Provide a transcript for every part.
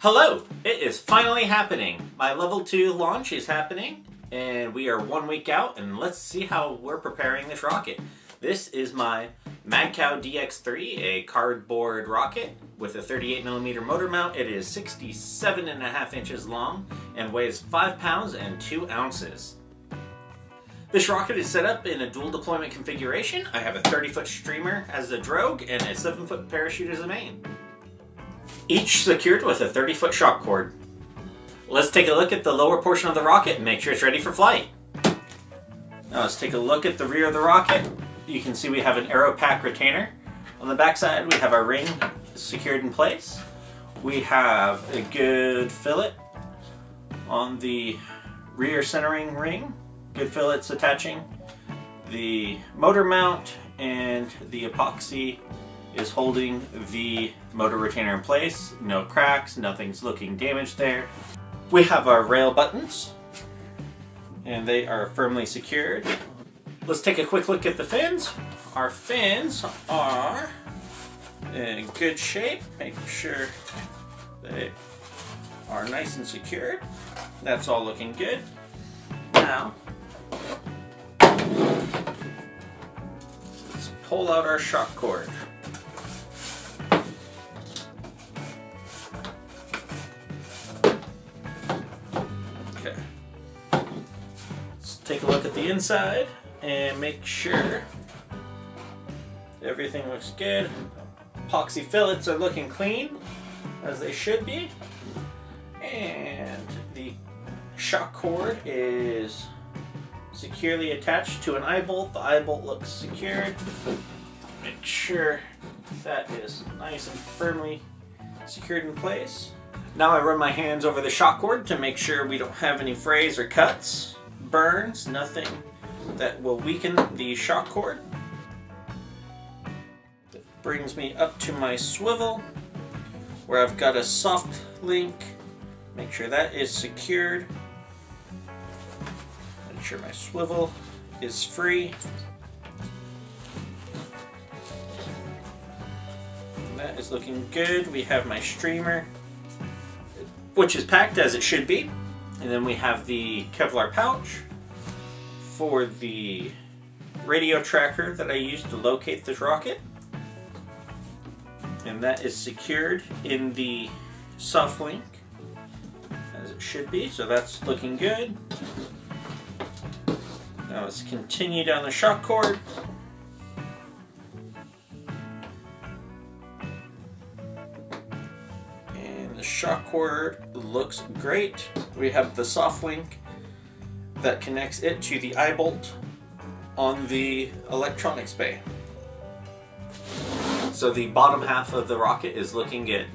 Hello! It is finally happening. My level 2 launch is happening, and we are one week out, and let's see how we're preparing this rocket. This is my Mad Cow DX3, a cardboard rocket with a 38mm motor mount. It is 67 and a half inches long and weighs 5 pounds and 2 ounces. This rocket is set up in a dual deployment configuration. I have a 30 foot streamer as the drogue and a 7 foot parachute as the main each secured with a 30 foot shock cord. Let's take a look at the lower portion of the rocket and make sure it's ready for flight. Now let's take a look at the rear of the rocket. You can see we have an aero pack retainer. On the back side we have our ring secured in place. We have a good fillet on the rear centering ring. Good fillets attaching the motor mount and the epoxy is holding the motor retainer in place. No cracks, nothing's looking damaged there. We have our rail buttons and they are firmly secured. Let's take a quick look at the fins. Our fins are in good shape. Make sure they are nice and secured. That's all looking good. Now, let's pull out our shock cord. Inside and make sure everything looks good. Epoxy fillets are looking clean, as they should be. And the shock cord is securely attached to an eye bolt. The eye bolt looks secured. Make sure that is nice and firmly secured in place. Now I run my hands over the shock cord to make sure we don't have any frays or cuts burns, nothing that will weaken the shock cord. That brings me up to my swivel where I've got a soft link. Make sure that is secured. Make sure my swivel is free. that is looking good. We have my streamer, which is packed as it should be. And then we have the Kevlar pouch for the radio tracker that I used to locate this rocket. And that is secured in the soft link as it should be, so that's looking good. Now let's continue down the shock cord. The shock cord looks great. We have the soft link that connects it to the eye bolt on the electronics bay. So the bottom half of the rocket is looking good.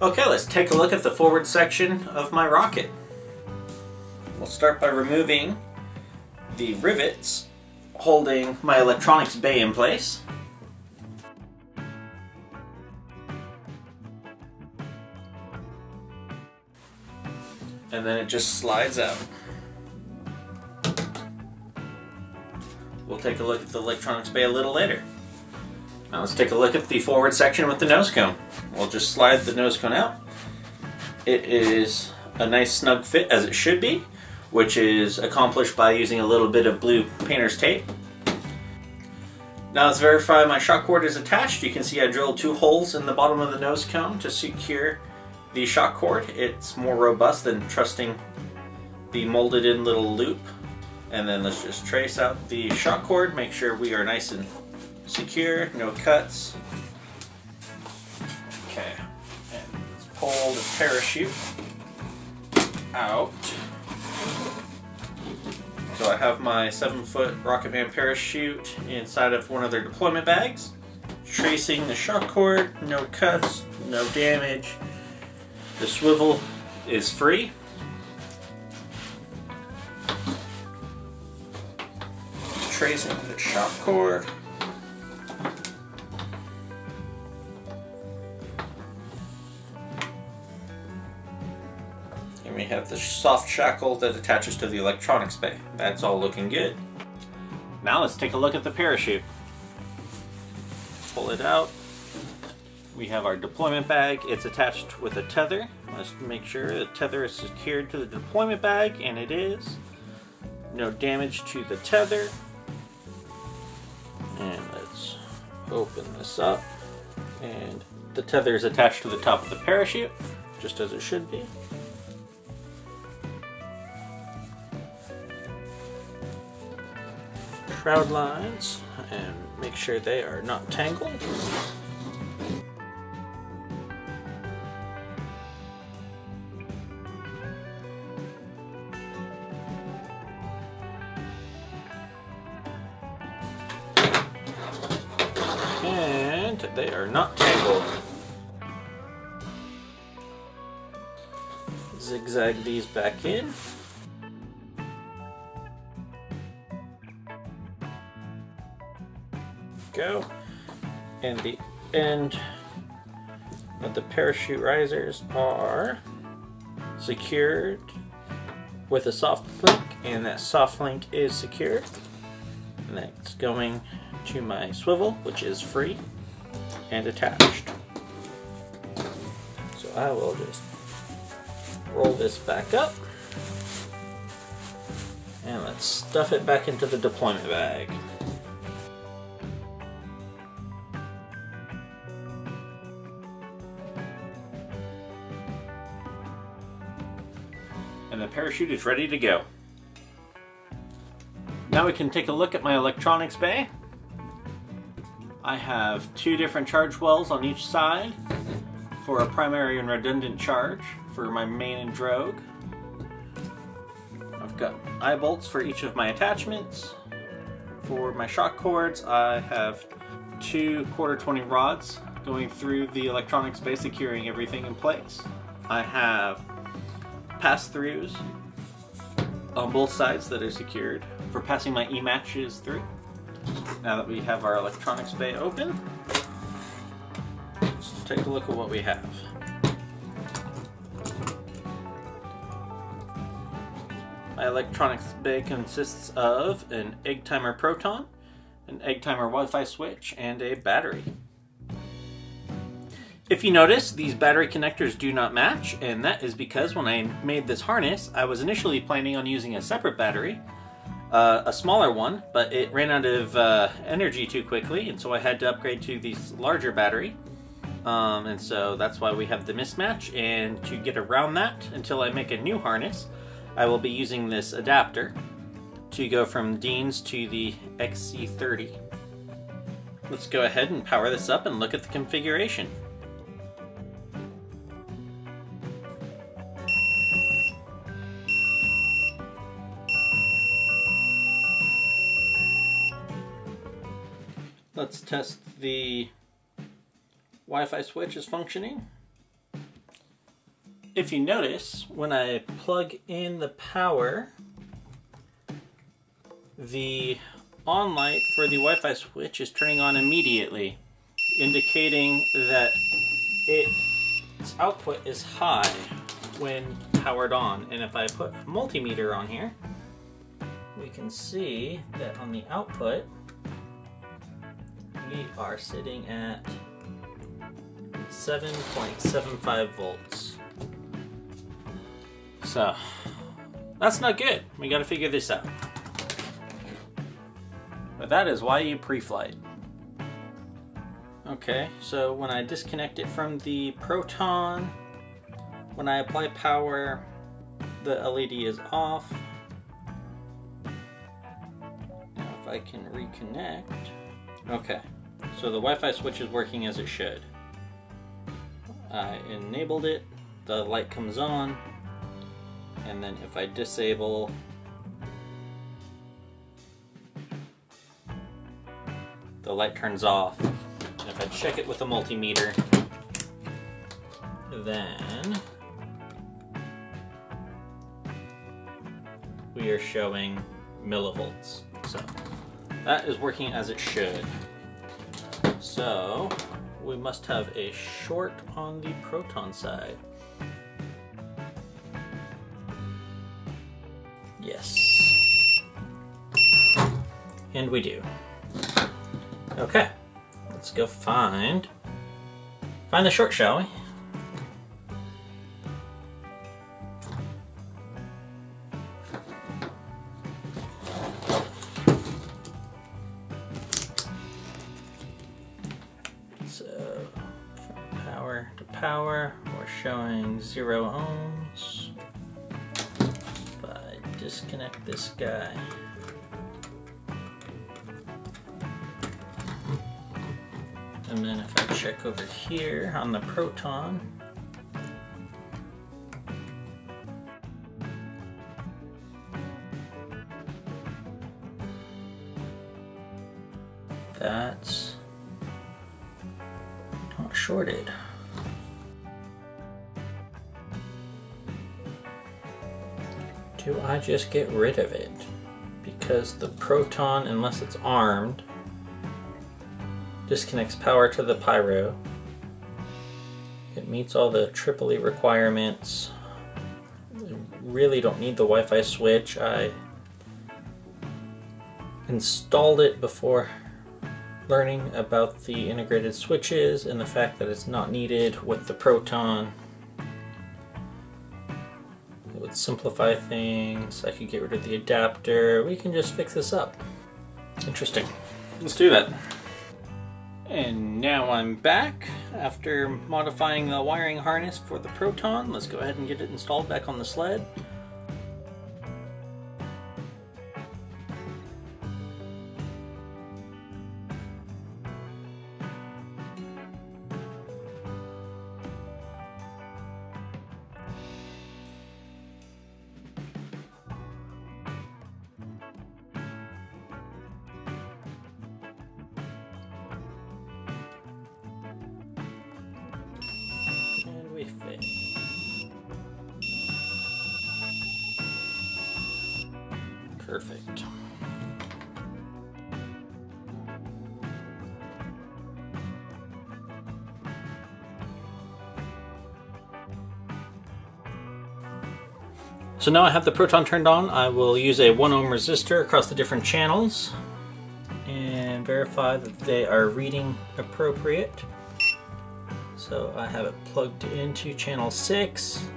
Okay, let's take a look at the forward section of my rocket. We'll start by removing the rivets holding my electronics bay in place. And then it just slides out. We'll take a look at the electronics bay a little later. Now let's take a look at the forward section with the nose cone. We'll just slide the nose cone out. It is a nice snug fit as it should be, which is accomplished by using a little bit of blue painter's tape. Now let's verify my shock cord is attached. You can see I drilled two holes in the bottom of the nose cone to secure the shock cord. It's more robust than trusting the molded in little loop. And then let's just trace out the shock cord, make sure we are nice and secure, no cuts. Okay, and let's pull the parachute out. So I have my 7 foot Rocket Man parachute inside of one of their deployment bags. Tracing the shock cord, no cuts, no damage. The swivel is free. Tracing the shock cord. And we have the soft shackle that attaches to the electronics bay. That's all looking good. Now let's take a look at the parachute. Pull it out. We have our deployment bag. It's attached with a tether. Let's make sure the tether is secured to the deployment bag, and it is. No damage to the tether. And let's open this up. And the tether is attached to the top of the parachute, just as it should be. Shroud lines, and make sure they are not tangled. They are not tangled. Zigzag these back in. Go. And the end of the parachute risers are secured with a soft link, and that soft link is secured. And that's going to my swivel, which is free and attached. So I will just roll this back up and let's stuff it back into the deployment bag. And the parachute is ready to go. Now we can take a look at my electronics bay. I have two different charge wells on each side for a primary and redundant charge for my main and drogue. I've got eye bolts for each of my attachments. For my shock cords, I have two quarter 20 rods going through the electronics bay securing everything in place. I have pass-throughs on both sides that are secured for passing my E-matches through. Now that we have our electronics bay open, let's take a look at what we have. My electronics bay consists of an Eggtimer Proton, an egg timer Wi-Fi switch, and a battery. If you notice, these battery connectors do not match, and that is because when I made this harness, I was initially planning on using a separate battery, uh, a smaller one, but it ran out of uh, energy too quickly, and so I had to upgrade to this larger battery. Um, and so that's why we have the mismatch, and to get around that until I make a new harness, I will be using this adapter to go from Dean's to the XT30. Let's go ahead and power this up and look at the configuration. Let's test the Wi-Fi switch is functioning. If you notice, when I plug in the power, the on light for the Wi-Fi switch is turning on immediately, indicating that its output is high when powered on. And if I put a multimeter on here, we can see that on the output, we are sitting at 7.75 volts. So, that's not good. We gotta figure this out. But that is why you pre-flight. Okay, so when I disconnect it from the Proton, when I apply power, the LED is off. Now if I can reconnect, okay. So the Wi-Fi switch is working as it should. I enabled it, the light comes on, and then if I disable the light turns off. And if I check it with a multimeter, then we are showing millivolts. So that is working as it should. So we must have a short on the proton side. Yes. And we do. Okay, let's go find Find the short, shall we? Disconnect this guy, And then if I check over here on the proton, Just get rid of it? Because the proton, unless it's armed, disconnects power to the pyro. It meets all the Tripoli requirements. really don't need the Wi-Fi switch. I installed it before learning about the integrated switches and the fact that it's not needed with the Proton. It would simplify things. I could get rid of the adapter. We can just fix this up. Interesting. Let's do that. And now I'm back after modifying the wiring harness for the Proton. Let's go ahead and get it installed back on the sled. Perfect. So now I have the proton turned on, I will use a 1 ohm resistor across the different channels and verify that they are reading appropriate. So I have it plugged into channel 6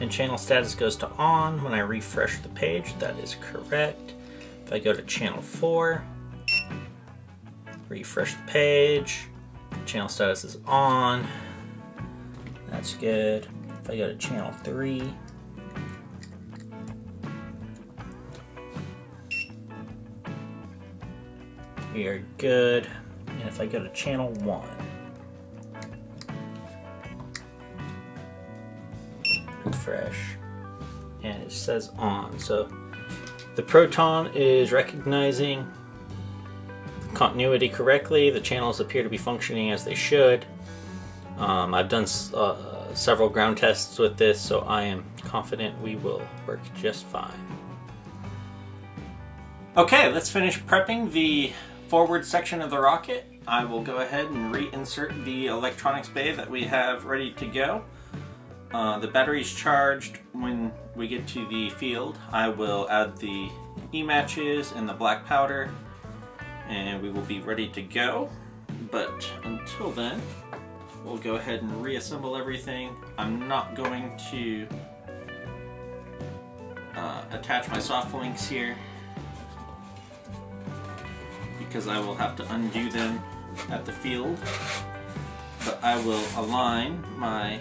and channel status goes to on when I refresh the page. That is correct. If I go to channel 4, refresh the page, channel status is on. That's good. If I go to channel 3, we are good. And if I go to channel 1, refresh and it says on. So the Proton is recognizing continuity correctly. The channels appear to be functioning as they should. Um, I've done uh, several ground tests with this, so I am confident we will work just fine. Okay, let's finish prepping the forward section of the rocket. I will go ahead and reinsert the electronics bay that we have ready to go. Uh, the battery's charged when we get to the field. I will add the E-matches and the black powder and we will be ready to go. But until then, we'll go ahead and reassemble everything. I'm not going to uh, attach my soft links here because I will have to undo them at the field. But I will align my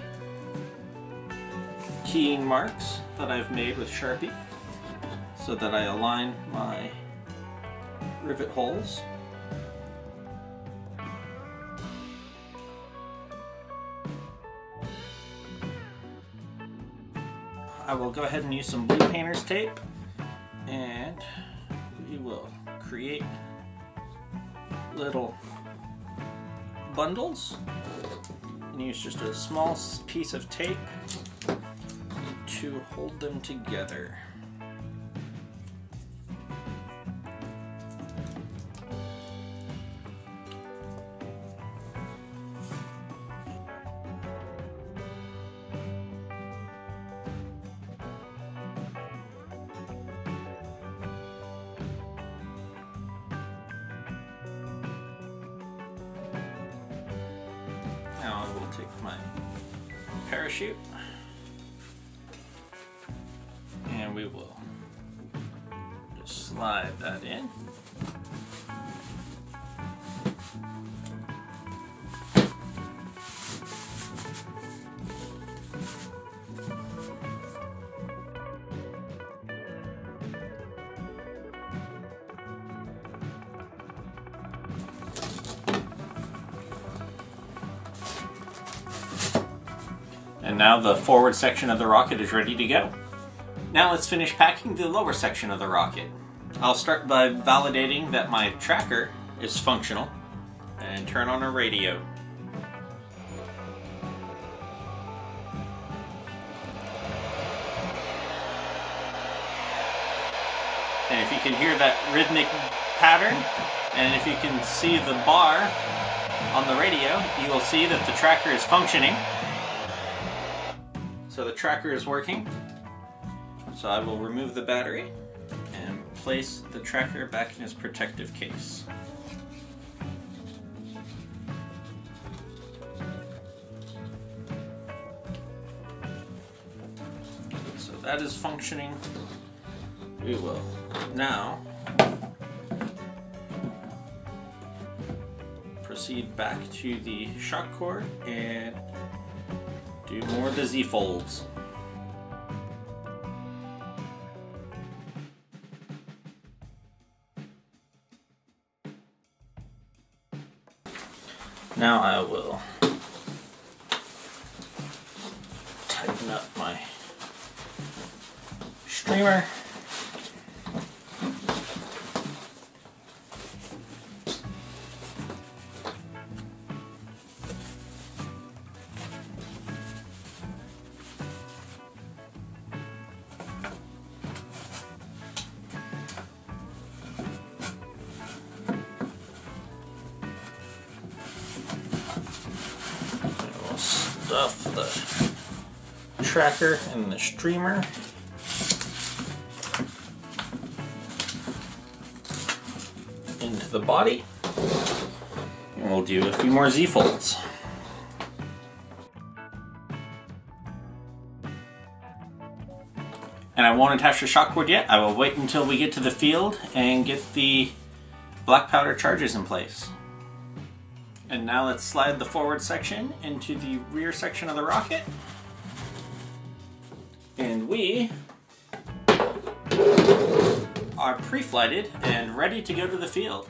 keying marks that I've made with Sharpie so that I align my rivet holes. I will go ahead and use some blue painter's tape and we will create little bundles and use just a small piece of tape to hold them together. Now I will take my parachute we will just slide that in. And now the forward section of the rocket is ready to go. Now let's finish packing the lower section of the rocket. I'll start by validating that my tracker is functional and turn on a radio. And if you can hear that rhythmic pattern, and if you can see the bar on the radio, you will see that the tracker is functioning. So the tracker is working. So I will remove the battery and place the tracker back in its protective case. So that is functioning. We will now proceed back to the shock cord and do more of the Z-folds. Now I will tighten up my streamer. Tracker and the streamer. Into the body. And we'll do a few more Z folds. And I won't attach the shock cord yet. I will wait until we get to the field and get the black powder charges in place. And now let's slide the forward section into the rear section of the rocket. We are pre-flighted and ready to go to the field.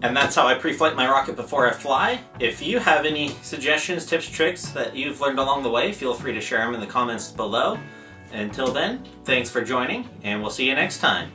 And that's how I pre-flight my rocket before I fly. If you have any suggestions, tips, tricks that you've learned along the way, feel free to share them in the comments below. Until then, thanks for joining, and we'll see you next time.